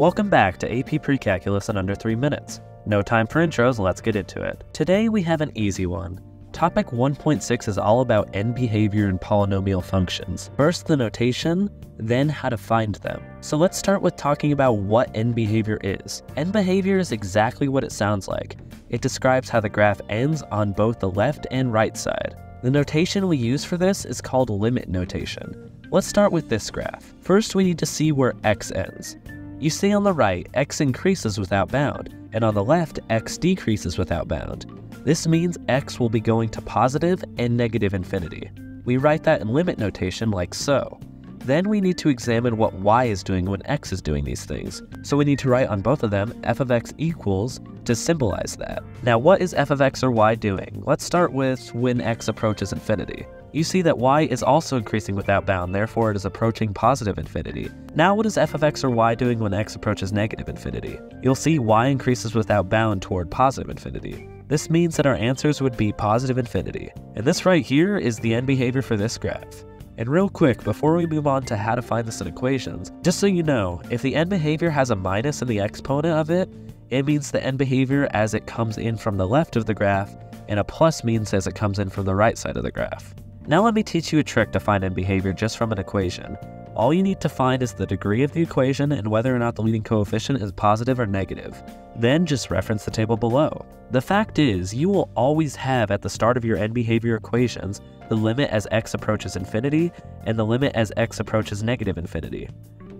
Welcome back to AP Pre-Calculus in under 3 minutes. No time for intros, let's get into it. Today we have an easy one. Topic 1.6 is all about end behavior in polynomial functions. First the notation, then how to find them. So let's start with talking about what end behavior is. End behavior is exactly what it sounds like. It describes how the graph ends on both the left and right side. The notation we use for this is called limit notation. Let's start with this graph. First we need to see where x ends. You see on the right, x increases without bound, and on the left, x decreases without bound. This means x will be going to positive and negative infinity. We write that in limit notation like so. Then we need to examine what y is doing when x is doing these things. So we need to write on both of them f of x equals to symbolize that. Now what is f of x or y doing? Let's start with when x approaches infinity you see that y is also increasing without bound, therefore it is approaching positive infinity. Now what is f of x or y doing when x approaches negative infinity? You'll see y increases without bound toward positive infinity. This means that our answers would be positive infinity. And this right here is the end behavior for this graph. And real quick, before we move on to how to find this in equations, just so you know, if the end behavior has a minus in the exponent of it, it means the end behavior as it comes in from the left of the graph, and a plus means as it comes in from the right side of the graph. Now let me teach you a trick to find end behavior just from an equation. All you need to find is the degree of the equation and whether or not the leading coefficient is positive or negative. Then just reference the table below. The fact is, you will always have at the start of your end behavior equations the limit as x approaches infinity and the limit as x approaches negative infinity.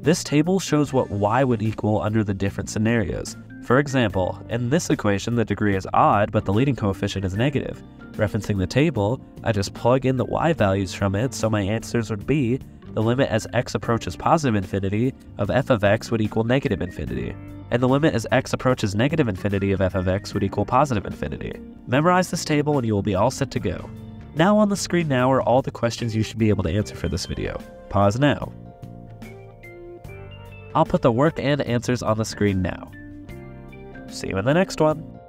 This table shows what y would equal under the different scenarios. For example, in this equation the degree is odd but the leading coefficient is negative. Referencing the table, I just plug in the y values from it so my answers would be the limit as x approaches positive infinity of f of x would equal negative infinity, and the limit as x approaches negative infinity of f of x would equal positive infinity. Memorize this table and you will be all set to go. Now on the screen now are all the questions you should be able to answer for this video. Pause now. I'll put the work and answers on the screen now. See you in the next one.